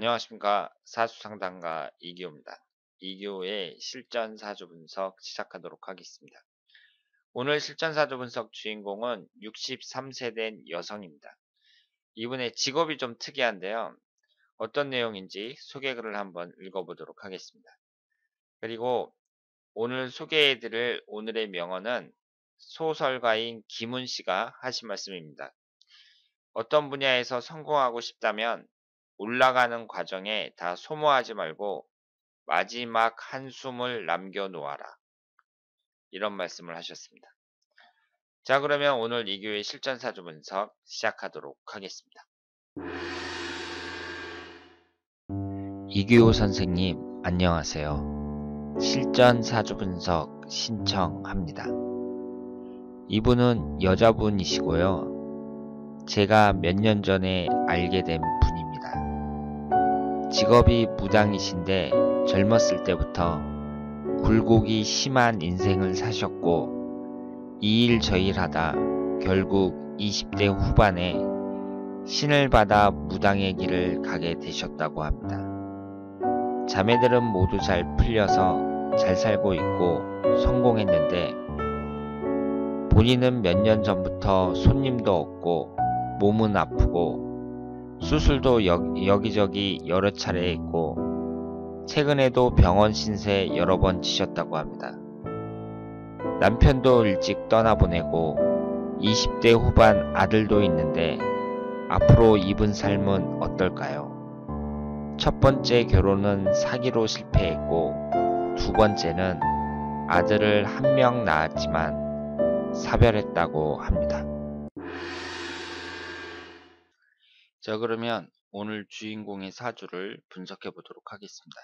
안녕하십니까 사수상담가 이기호입니다. 이기호의 실전사주 분석 시작하도록 하겠습니다. 오늘 실전사주 분석 주인공은 63세 된 여성입니다. 이분의 직업이 좀 특이한데요. 어떤 내용인지 소개글을 한번 읽어보도록 하겠습니다. 그리고 오늘 소개해드릴 오늘의 명언은 소설가인 김훈 씨가 하신 말씀입니다. 어떤 분야에서 성공하고 싶다면 올라가는 과정에 다 소모하지 말고 마지막 한숨을 남겨 놓아라. 이런 말씀을 하셨습니다. 자 그러면 오늘 이교의 실전 사주 분석 시작하도록 하겠습니다. 이규호 선생님 안녕하세요. 실전 사주 분석 신청합니다. 이분은 여자분이시고요. 제가 몇 년 전에 알게 된 직업이 무당이신데 젊었을 때부터 굴곡이 심한 인생을 사셨고 이 일 저 일 하다 결국 20대 후반에 신을 받아 무당의 길을 가게 되셨다고 합니다. 자매들은 모두 잘 풀려서 잘 살고 있고 성공했는데 본인은 몇 년 전부터 손님도 없고 몸은 아프고 수술도 여, 기저기 여러 차례 했고 최근에도 병원 신세 여러 번 치셨다고 합니다. 남편도 일찍 떠나보내고 20대 후반 아들도 있는데 앞으로 입은 삶은 어떨까요? 첫 번째 결혼은 사기로 실패했고 두 번째는 아들을 한 명 낳았지만 사별했다고 합니다. 자 그러면 오늘 주인공의 사주를 분석해 보도록 하겠습니다.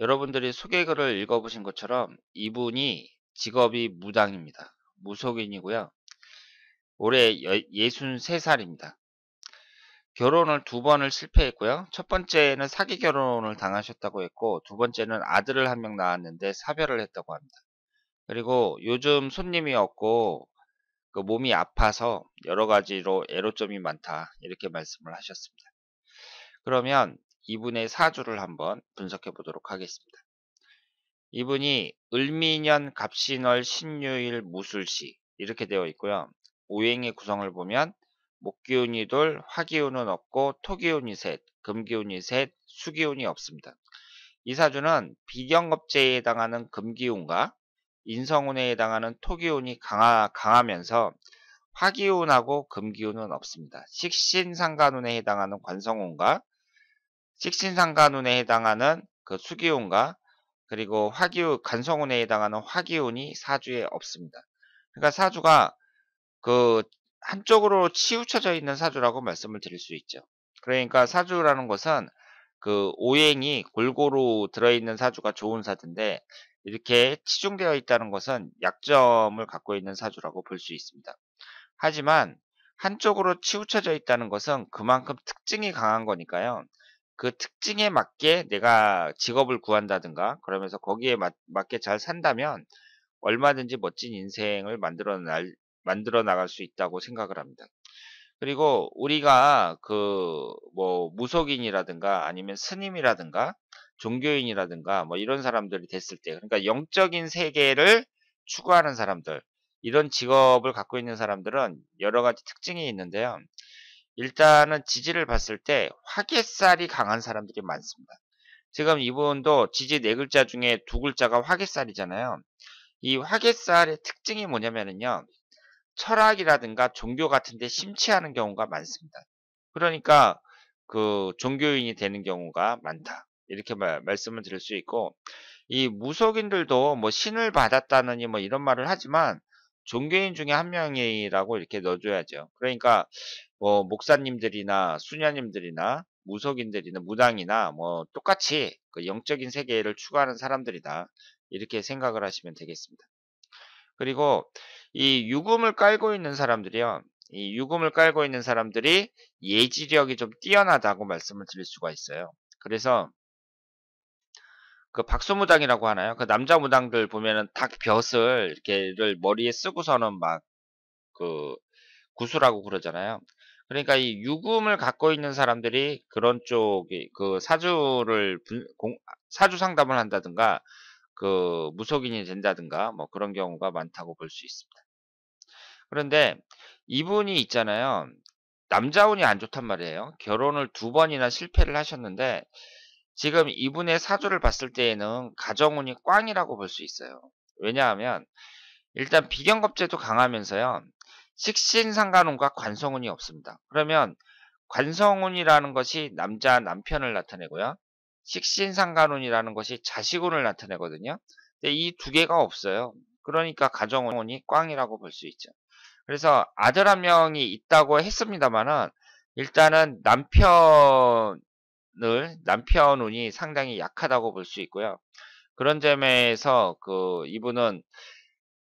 여러분들이 소개글을 읽어보신 것처럼 이분이 직업이 무당입니다. 무속인이고요. 올해 63살입니다. 결혼을 두 번을 실패했고요. 첫 번째는 사기 결혼을 당하셨다고 했고 두 번째는 아들을 한 명 낳았는데 사별을 했다고 합니다. 그리고 요즘 손님이 없고 그 몸이 아파서 여러 가지로 애로점이 많다 이렇게 말씀을 하셨습니다. 그러면 이분의 사주를 한번 분석해 보도록 하겠습니다. 이분이 을미년 갑신월 신유일 무술시 이렇게 되어 있고요. 오행의 구성을 보면 목기운이 돌, 화기운은 없고 토기운이 셋, 금기운이 셋, 수기운이 없습니다. 이 사주는 비경업제에 해당하는 금기운과 인성운에 해당하는 토기운이 강하, 강하면서 화기운하고 금기운은 없습니다. 식신상간운에 해당하는 관성운과 식신상간운에 해당하는 그 수기운과 그리고 화기운, 간성운에 해당하는 화기운이 사주에 없습니다. 그러니까 사주가 그 한쪽으로 치우쳐져 있는 사주라고 말씀을 드릴 수 있죠. 그러니까 사주라는 것은 그 오행이 골고루 들어있는 사주가 좋은 사주인데 이렇게 치중되어 있다는 것은 약점을 갖고 있는 사주라고 볼 수 있습니다. 하지만 한쪽으로 치우쳐져 있다는 것은 그만큼 특징이 강한 거니까요. 그 특징에 맞게 내가 직업을 구한다든가 그러면서 거기에 맞, 맞게 잘 산다면 얼마든지 멋진 인생을 만들어 날, 만들어 나갈 수 있다고 생각을 합니다. 그리고 우리가 그 뭐 무속인이라든가 아니면 스님이라든가 종교인이라든가 뭐 이런 사람들이 됐을 때 그러니까 영적인 세계를 추구하는 사람들 이런 직업을 갖고 있는 사람들은 여러 가지 특징이 있는데요. 일단은 지지를 봤을 때 화개살이 강한 사람들이 많습니다. 지금 이분도 지지 네 글자 중에 두 글자가 화개살이잖아요. 이 화개살의 특징이 뭐냐면요. 철학이라든가 종교 같은데 심취하는 경우가 많습니다. 그러니까 그 종교인이 되는 경우가 많다. 이렇게 말, 말씀을 드릴 수 있고 이 무속인들도 뭐 신을 받았다느니 뭐 이런 말을 하지만 종교인 중에 한 명이라고 이렇게 넣어줘야죠. 그러니까 뭐 목사님들이나 수녀님들이나 무속인들이나 무당이나 뭐 똑같이 그 영적인 세계를 추구하는 사람들이다. 이렇게 생각을 하시면 되겠습니다. 그리고 이 유금을 깔고 있는 사람들이요. 이 유금을 깔고 있는 사람들이 예지력이 좀 뛰어나다고 말씀을 드릴 수가 있어요. 그래서 그 박소무당이라고 하나요? 그 남자 무당들 보면은 닭 벼슬 이렇게를 머리에 쓰고서는 막 그 구슬하고 그러잖아요. 그러니까 이 유금을 갖고 있는 사람들이 그런 쪽이 그 사주를 분, 공, 사주 상담을 한다든가 그 무속인이 된다든가 뭐 그런 경우가 많다고 볼 수 있습니다. 그런데 이분이 있잖아요. 남자 운이 안 좋단 말이에요. 결혼을 두 번이나 실패를 하셨는데 지금 이분의 사주를 봤을 때에는 가정운이 꽝이라고 볼 수 있어요. 왜냐하면 일단 비경겁제도 강하면서요. 식신상간운과 관성운이 없습니다. 그러면 관성운이라는 것이 남자 남편을 나타내고요. 식신상간운이라는 것이 자식운을 나타내거든요. 근데 이 두 개가 없어요. 그러니까 가정운이 꽝이라고 볼 수 있죠. 그래서 아들 한 명이 있다고 했습니다만은 일단은 남편 을 남편 운이 상당히 약하다고 볼 수 있고요. 그런 점에서 그 이분은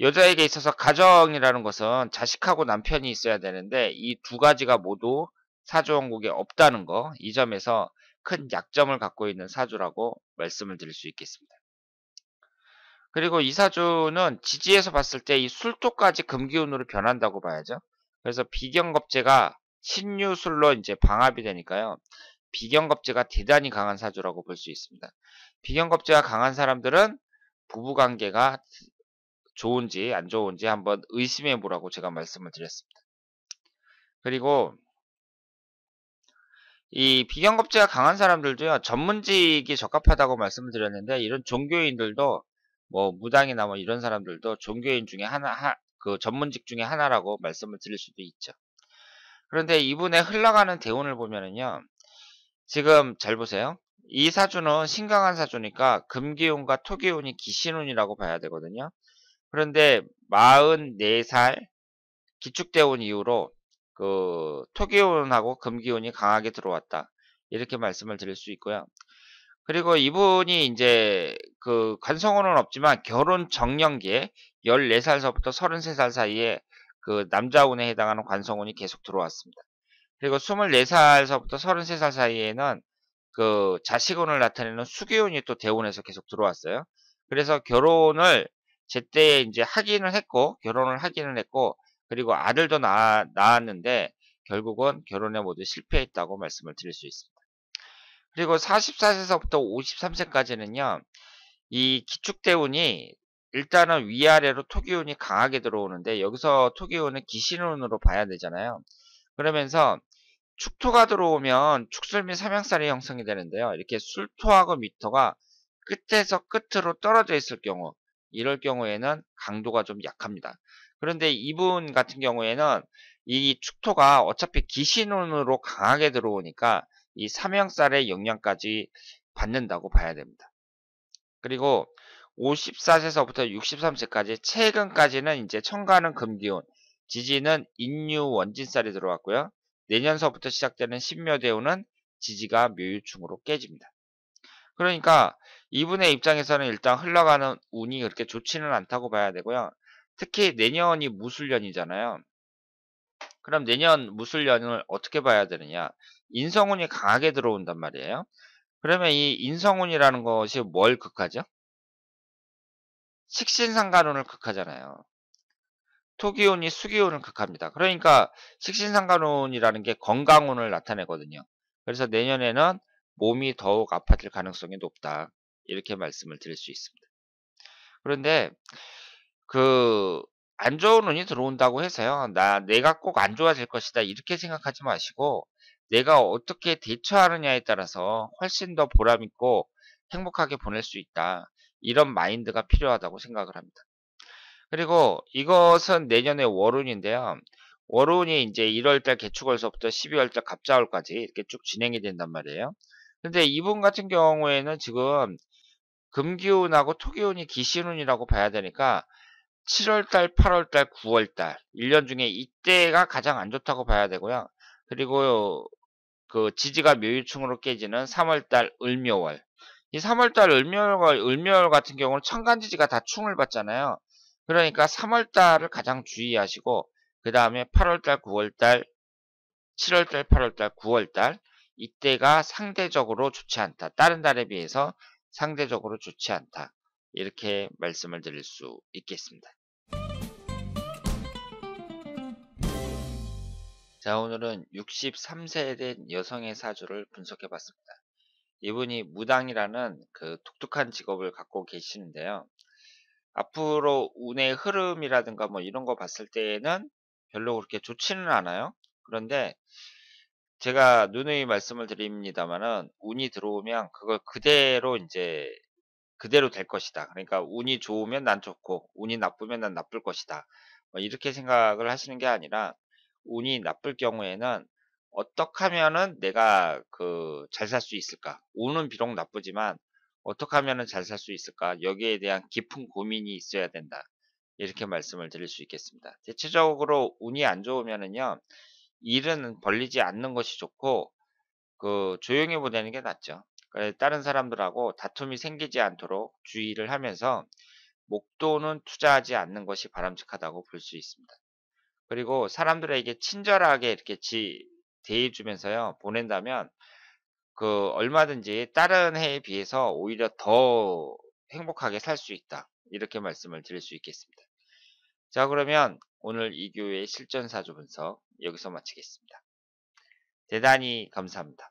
여자에게 있어서 가정이라는 것은 자식하고 남편이 있어야 되는데 이 두 가지가 모두 사주원국에 없다는 거, 이 점에서 큰 약점을 갖고 있는 사주라고 말씀을 드릴 수 있겠습니다. 그리고 이 사주는 지지에서 봤을 때 이 술토까지 금기운으로 변한다고 봐야죠. 그래서 비경겁제가 신유술로 이제 방합이 되니까요. 비경겁제가 대단히 강한 사주라고 볼 수 있습니다. 비경겁제가 강한 사람들은 부부관계가 좋은지 안 좋은지 한번 의심해 보라고 제가 말씀을 드렸습니다. 그리고 이 비경겁제가 강한 사람들도요 전문직이 적합하다고 말씀을 드렸는데 이런 종교인들도 뭐 무당이나 뭐 이런 사람들도 종교인 중에 하나 하, 그 전문직 중에 하나라고 말씀을 드릴 수도 있죠. 그런데 이분의 흘러가는 대운을 보면은요 지금 잘 보세요. 이 사주는 신강한 사주니까 금기운과 토기운이 기신운이라고 봐야 되거든요. 그런데 44살 기축대 운 이후로 그 토기운하고 금기운이 강하게 들어왔다. 이렇게 말씀을 드릴 수 있고요. 그리고 이분이 이제 그 관성운은 없지만 결혼 정년기에 14살서부터 33살 사이에 그 남자운에 해당하는 관성운이 계속 들어왔습니다. 그리고 24살서부터 33살 사이에는 그 자식운을 나타내는 수기운이 또 대운에서 계속 들어왔어요. 그래서 결혼을 제때 이제 하기는 했고 결혼을 하기는 했고 그리고 아들도 낳, 낳았는데 결국은 결혼에 모두 실패했다고 말씀을 드릴 수 있습니다. 그리고 44세서부터 53세까지는요. 이 기축대운이 일단은 위아래로 토기운이 강하게 들어오는데 여기서 토기운은 기신운으로 봐야 되잖아요. 그러면서 축토가 들어오면 축술 및 삼양살이 형성이 되는데요. 이렇게 술토하고 미토가 끝에서 끝으로 떨어져 있을 경우 이럴 경우에는 강도가 좀 약합니다. 그런데 이분 같은 경우에는 이 축토가 어차피 기신운으로 강하게 들어오니까 이 삼형살의 영향까지 받는다고 봐야 됩니다. 그리고 54세서부터 63세까지 최근까지는 이제 청가는 금기운, 지지는 인유 원진살이 들어왔고요. 내년서부터 시작되는 신묘대운은 지지가 묘유충으로 깨집니다. 그러니까 이분의 입장에서는 일단 흘러가는 운이 그렇게 좋지는 않다고 봐야 되고요. 특히 내년이 무술년이잖아요. 그럼 내년 무술년을 어떻게 봐야 되느냐? 인성운이 강하게 들어온단 말이에요. 그러면 이 인성운이라는 것이 뭘 극하죠? 식신상간운을 극하잖아요. 토기운이 수기운을 극합니다. 그러니까 식신상간운이라는 게 건강운을 나타내거든요. 그래서 내년에는 몸이 더욱 아파질 가능성이 높다. 이렇게 말씀을 드릴 수 있습니다. 그런데 그 안 좋은 운이 들어온다고 해서요. 나 내가 꼭 안 좋아질 것이다. 이렇게 생각하지 마시고 내가 어떻게 대처하느냐에 따라서 훨씬 더 보람 있고 행복하게 보낼 수 있다. 이런 마인드가 필요하다고 생각을 합니다. 그리고 이것은 내년의 월운인데요. 월운이 이제 1월달 개축월서부터 12월달 갑자월까지 이렇게 쭉 진행이 된단 말이에요. 근데 이분 같은 경우에는 지금 금기운하고 토기운이 기신운이라고 봐야 되니까 7월달, 8월달, 9월달 1년 중에 이때가 가장 안 좋다고 봐야 되고요. 그리고 그 지지가 묘유충으로 깨지는 3월달 을묘월 이 3월달 을묘월, 을묘월 같은 경우는 천간지지가 다 충을 받잖아요. 그러니까 3월달을 가장 주의하시고 그 다음에 8월달, 9월달, 7월달, 8월달, 9월달 이때가 상대적으로 좋지 않다. 다른 달에 비해서 상대적으로 좋지 않다. 이렇게 말씀을 드릴 수 있겠습니다. 자, 오늘은 63세 된 여성의 사주를 분석해 봤습니다. 이분이 무당이라는 그 독특한 직업을 갖고 계시는데요. 앞으로 운의 흐름이라든가 뭐 이런 거 봤을 때는 별로 그렇게 좋지는 않아요. 그런데 제가 누누이 말씀을 드립니다만은 운이 들어오면 그걸 그대로 이제 그대로 될 것이다. 그러니까 운이 좋으면 난 좋고 운이 나쁘면 난 나쁠 것이다. 뭐 이렇게 생각을 하시는 게 아니라 운이 나쁠 경우에는 어떻게 하면은 내가 그 잘 살 수 있을까? 운은 비록 나쁘지만 어떻게 하면은 잘살 수 있을까? 여기에 대한 깊은 고민이 있어야 된다. 이렇게 말씀을 드릴 수 있겠습니다. 대체적으로 운이 안 좋으면은요. 일은 벌리지 않는 것이 좋고 그 조용히 보내는 게 낫죠. 그 다른 사람들하고 다툼이 생기지 않도록 주의를 하면서 목돈은 투자하지 않는 것이 바람직하다고 볼 수 있습니다. 그리고 사람들에게 친절하게 이렇게 지, 대해주면서요, 보낸다면, 그, 얼마든지 다른 해에 비해서 오히려 더 행복하게 살 수 있다. 이렇게 말씀을 드릴 수 있겠습니다. 자, 그러면 오늘 이교의 실전사주 분석 여기서 마치겠습니다. 대단히 감사합니다.